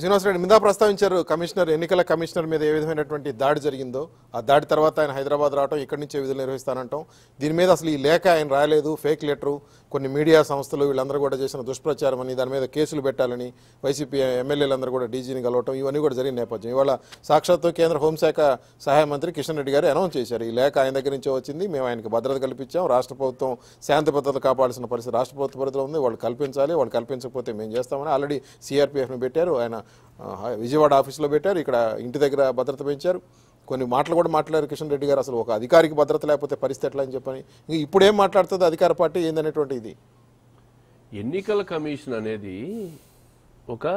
శ్రీనివాసరెడ్డి మీద ప్రస్తావించారు కమిషనర్ ఎన్నికల కమిషనర్ మీద ఏ విధమైనటువంటి దాడి జరిగిందో. ఆ దాడి తర్వాత ఆయన హైదరాబాద్ రావటం ఇక్కడి నుంచే విధులు నిర్వహిస్తానంటాం. దీని మీద అసలు ఈ లేఖ ఆయన రాయలేదు. ఫేక్ లెటరు కొన్ని మీడియా సంస్థలు వీళ్ళందరూ కూడా చేసిన దుష్ప్రచారం అని దాని మీద కేసులు పెట్టాలని వైసీపీ ఎమ్మెల్యేలందరూ కూడా డీజీని కలవటం ఇవన్నీ కూడా జరిగిన నేపథ్యం. ఇవాళ సాక్షాత్తు కేంద్ర హోంశాఖ సహాయ మంత్రి కిషన్ రెడ్డి గారు అనౌన్స్ చేశారు. ఈ లేఖ ఆయన దగ్గర నుంచే వచ్చింది. మేము ఆయనకి భద్రత కల్పించాం. రాష్ట్ర ప్రభుత్వం శాంతి భద్రత కాపాడాల్సిన పరిస్థితి రాష్ట్ర ప్రభుత్వ పరిధిలో ఉంది. వాళ్ళు కల్పించాలి. వాళ్ళు కల్పించకపోతే మేము చేస్తామని ఆల్రెడీ సిఆర్పిఎఫ్ని పెట్టారు. ఆయన విజయవాడ ఆఫీస్లో పెట్టారు. ఇక్కడ ఇంటి దగ్గర భద్రత పెంచారు. కొన్ని మాటలు కూడా మాట్లాడారు కిషన్ రెడ్డి గారు. అసలు ఒక అధికారికి భద్రత లేకపోతే పరిస్థితి ఎట్లా అని చెప్పని. ఇప్పుడు ఏం మాట్లాడుతుంది అధికార పార్టీ? ఏందనేటువంటి ఇది? ఎన్నికల కమిషన్ అనేది ఒక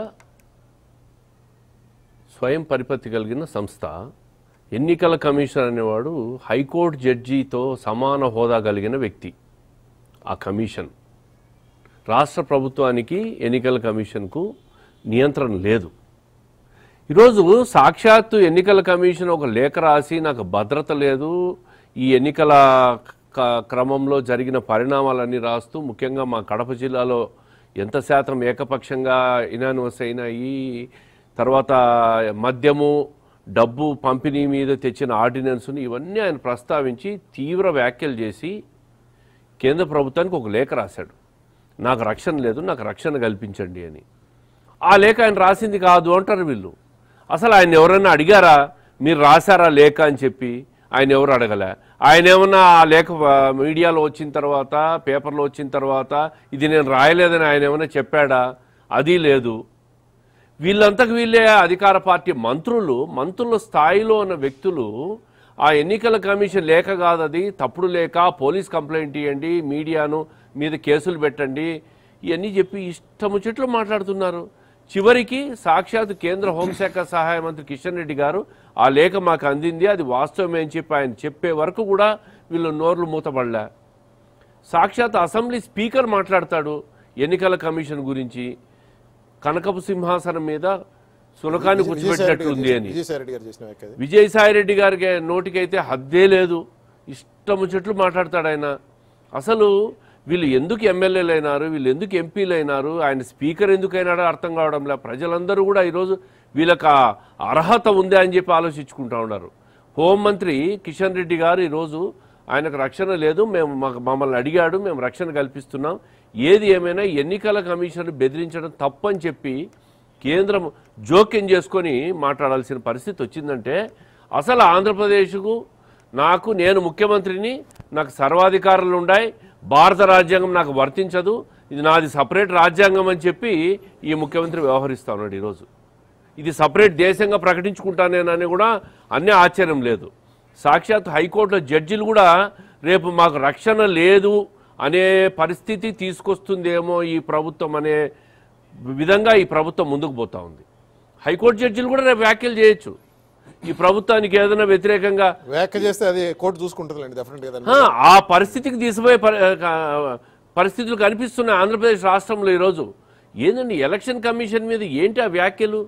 స్వయం పరిపత్తి కలిగిన సంస్థ. ఎన్నికల కమిషన్ అనేవాడు హైకోర్టు జడ్జితో సమాన హోదా కలిగిన వ్యక్తి. ఆ కమిషన్. రాష్ట్ర ప్రభుత్వానికి ఎన్నికల కమిషన్కు నియంత్రణ లేదు. ఈరోజు సాక్షాత్తు ఎన్నికల కమిషన్ ఒక లేఖ రాసి నాకు భద్రత లేదు. ఈ ఎన్నికల క- క్రమంలో జరిగిన పరిణామాలన్నీ రాస్తూ ముఖ్యంగా మా కడప జిల్లాలో ఎంత శాతం ఏకపక్షంగా ఇనానివస్ అయినాయి. తర్వాత మద్యము డబ్బు పంపిణీ మీద తెచ్చిన ఆర్డినెన్స్ని ఇవన్నీ ఆయన ప్రస్తావించి తీవ్ర వ్యాఖ్యలు చేసి కేంద్ర ప్రభుత్వానికి ఒక లేఖ రాశాడు. నాకు రక్షణ లేదు నాకు రక్షణ కల్పించండి అని. ఆ లేఖ ఆయన రాసింది కాదు అంటారు వీళ్ళు. అసలు ఆయన ఎవరైనా అడిగారా మీరు రాశారా లేఖ అని చెప్పి? ఆయన ఎవరు అడగలే. ఆయన ఏమన్నా ఆ లేఖ మీడియాలో వచ్చిన తర్వాత పేపర్లో వచ్చిన తర్వాత ఇది నేను రాయలేదని ఆయన ఏమైనా చెప్పాడా? అది లేదు. వీళ్ళంతకు వీళ్ళే అధికార పార్టీ మంత్రులు మంత్రుల స్థాయిలో ఉన్న వ్యక్తులు ఆ ఎన్నికల కమిషన్ లేఖ కాదు అది తప్పుడు లేఖ పోలీస్ కంప్లైంట్ ఇవ్వండి మీడియాను మీద కేసులు పెట్టండి ఇవన్నీ చెప్పి ఇష్టము చెట్లు మాట్లాడుతున్నారు. చివరికి సాక్షాత్ కేంద్ర హోంశాఖ సహాయ మంత్రి కిషన్ రెడ్డి గారు ఆ లేఖ మాకు అందింది అది వాస్తవమే అని చెప్పి ఆయన చెప్పే వరకు కూడా వీళ్ళు నోర్లు మూతపడలే సాక్షాత్ అసెంబ్లీ స్పీకర్ మాట్లాడతాడు ఎన్నికల కమిషన్ గురించి. కనకపు సింహాసనం మీద సునకాన్ని కూర్చోబెట్టినట్టుంది అని. విజయసాయి రెడ్డి గారికి నోటికైతే హద్దే లేదు. ఇష్టం చెట్లు మాట్లాడతాడు ఆయన. అసలు వీళ్ళు ఎందుకు ఎమ్మెల్యేలు అయినారు వీళ్ళు ఎందుకు ఎంపీలు అయినారు ఆయన స్పీకర్ ఎందుకు అయినాడో అర్థం కావడం లే. ప్రజలందరూ కూడా ఈరోజు వీళ్ళకి అర్హత ఉందా అని చెప్పి ఆలోచించుకుంటా ఉన్నారు. హోంమంత్రి కిషన్ రెడ్డి గారు ఈరోజు ఆయనకు రక్షణ లేదు. మేము మాకు మమ్మల్ని అడిగాడు. మేము రక్షణ కల్పిస్తున్నాం. ఏది ఏమైనా ఎన్నికల కమిషన్ బెదిరించడం తప్పని చెప్పి కేంద్రం జోక్యం చేసుకొని మాట్లాడాల్సిన పరిస్థితి వచ్చిందంటే అసలు ఆంధ్రప్రదేశ్కు నాకు నేను ముఖ్యమంత్రిని నాకు సర్వాధికారులు ఉన్నాయి భారత రాజ్యాంగం నాకు వర్తించదు ఇది నాది సపరేట్ రాజ్యాంగం అని చెప్పి ఈ ముఖ్యమంత్రి వ్యవహరిస్తా ఉన్నాడు ఈరోజు. ఇది సపరేట్ దేశంగా ప్రకటించుకుంటానేనని కూడా అన్నీ ఆశ్చర్యం లేదు. సాక్షాత్ హైకోర్టులో జడ్జిలు కూడా రేపు మాకు రక్షణ లేదు అనే పరిస్థితి తీసుకొస్తుందేమో ఈ ప్రభుత్వం అనే విధంగా ఈ ప్రభుత్వం ముందుకు పోతా ఉంది. హైకోర్టు జడ్జిలు కూడా రేపు వ్యాఖ్యలు చేయొచ్చు. ఈ ప్రభుత్వానికి ఏదైనా వ్యతిరేకంగా వ్యాఖ్య చేస్తే అది కోర్టు చూసుకుంటుందండి. ఆ, పరిస్థితికి తీసిపోయే పరిస్థితులు కనిపిస్తున్నాయి ఆంధ్రప్రదేశ్ రాష్ట్రంలో ఈరోజు ఏందండి ఎలక్షన్ కమిషన్ మీద ఏంటి ఆ వ్యాఖ్యలు?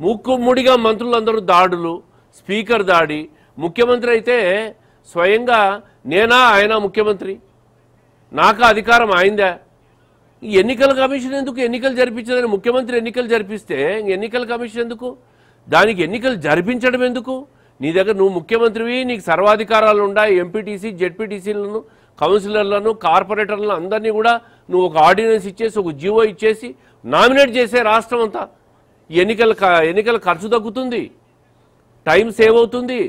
ముక్కుముడిగా మంత్రులందరూ దాడులు స్పీకర్ దాడి. ముఖ్యమంత్రి అయితే స్వయంగా నేనా ఆయన ముఖ్యమంత్రి? నాకా అధికారం ఆయిందా? ఈ ఎన్నికల కమిషన్ ఎందుకు ఎన్నికలు జరిపించదని ముఖ్యమంత్రి ఎన్నికలు జరిపిస్తే ఎన్నికల కమిషన్ ఎందుకు? దానికి ఎన్నికలు జరిపించడం ఎందుకు? నీ దగ్గర నువ్వు ముఖ్యమంత్రివి నీకు సర్వాధికారాలు ఉన్నాయి ఎంపీటీసీ జెడ్పీటీసీలను కౌన్సిలర్లను కార్పొరేటర్లను అందరినీ కూడా నువ్వు ఒక ఆర్డినెన్స్ ఇచ్చేసి ఒక జీవో ఇచ్చేసి నామినేట్ చేసే రాష్ట్రం అంతా. ఎన్నికల ఎన్నికల ఖర్చు తగ్గుతుంది. టైం సేవ్ అవుతుంది.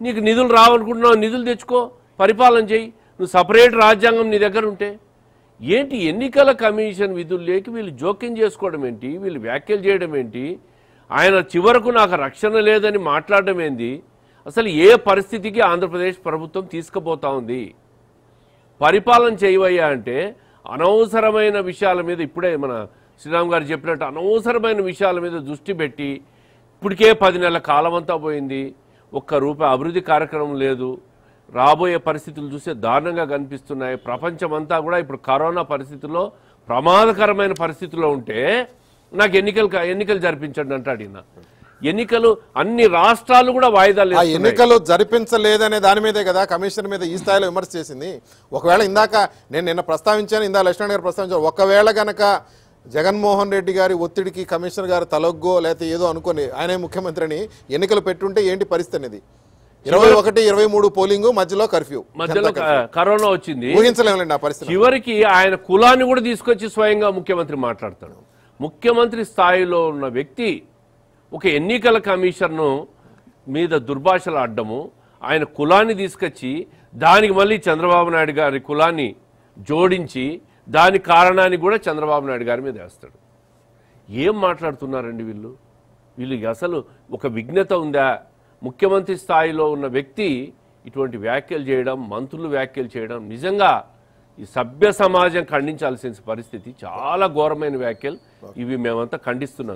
నీకు నిధులు రావనుకుంటున్నావు నిధులు తెచ్చుకో పరిపాలన చేయి. నువ్వు సపరేట్ రాజ్యాంగం నీ దగ్గర ఉంటే. ఏంటి ఎన్నికల కమిషన్ విధుల్లోకి వీళ్ళు జోక్యం చేసుకోవడం ఏంటి? వీళ్ళు వ్యాఖ్యలు చేయడం ఏంటి? ఆయన చివరకు నాకు రక్షణ లేదని మాట్లాడడం ఏంది? అసలు ఏ పరిస్థితికి ఆంధ్రప్రదేశ్ ప్రభుత్వం తీసుకుపోతా ఉంది? పరిపాలన చేయవయ్యా అంటే అనవసరమైన విషయాల మీద ఇప్పుడే మన శ్రీరామ్ గారు చెప్పినట్టు అనవసరమైన విషయాల మీద దృష్టి పెట్టి ఇప్పటికే పది నెలల కాలం అంతా పోయింది. ఒక్క రూపాయి అభివృద్ధి కార్యక్రమం లేదు. రాబోయే పరిస్థితులు చూస్తే దారుణంగా కనిపిస్తున్నాయి. ప్రపంచమంతా కూడా ఇప్పుడు కరోనా పరిస్థితుల్లో ప్రమాదకరమైన పరిస్థితుల్లో ఉంటే నాకు ఎన్నికలు ఎన్నికలు జరిపించండి అంటాడు ఈయన. ఎన్నికలు అన్ని రాష్ట్రాలు కూడా వాయిదాలు. ఎన్నికలు జరిపించలేదనే దాని మీదే కదా కమిషన్ మీద ఈ స్థాయిలో విమర్శ చేసింది. ఒకవేళ ఇందాక నేను నిన్న ప్రస్తావించాను ఇందా లక్ష్మణ్ గారు ప్రస్తావించాను ఒకవేళ గనక జగన్మోహన్ రెడ్డి గారి ఒత్తిడికి కమిషనర్ గారు తలొగ్గో లేకపోతే ఏదో అనుకొని ఆయనే ముఖ్యమంత్రిని ఎన్నికలు పెట్టుంటే ఏంటి పరిస్థితి అనేది? ఇరవై ఒకటి ఇరవై మూడు పోలింగ్ మధ్యలో కర్ఫ్యూ. మధ్యలో కరోనా వచ్చింది. ఊహించలేములేండి ఆ పరిస్థితి. చివరికి ఆయన కులాన్ని కూడా తీసుకొచ్చి స్వయంగా ముఖ్యమంత్రి మాట్లాడతాడు. ముఖ్యమంత్రి స్థాయిలో ఉన్న వ్యక్తి ఒక ఎన్నికల కమిషన్ను మీద దుర్భాషలు ఆడము ఆయన కులాన్ని తీసుకొచ్చి దానికి మళ్ళీ చంద్రబాబు నాయుడు గారి కులాన్ని జోడించి దాని కారణాన్ని కూడా చంద్రబాబు నాయుడు గారి మీద వేస్తాడు. ఏం మాట్లాడుతున్నారండి వీళ్ళు? వీళ్ళు అసలు ఒక విఘ్నత ఉందా? ముఖ్యమంత్రి స్థాయిలో ఉన్న వ్యక్తి ఇటువంటి వ్యాఖ్యలు చేయడం మంత్రులు వ్యాఖ్యలు చేయడం నిజంగా ఈ సభ్య సమాజం ఖండించాల్సిన పరిస్థితి చాలా ఘోరమైన వ్యాఖ్యలు. ఇవి మేమంతా ఖండిస్తున్నాం.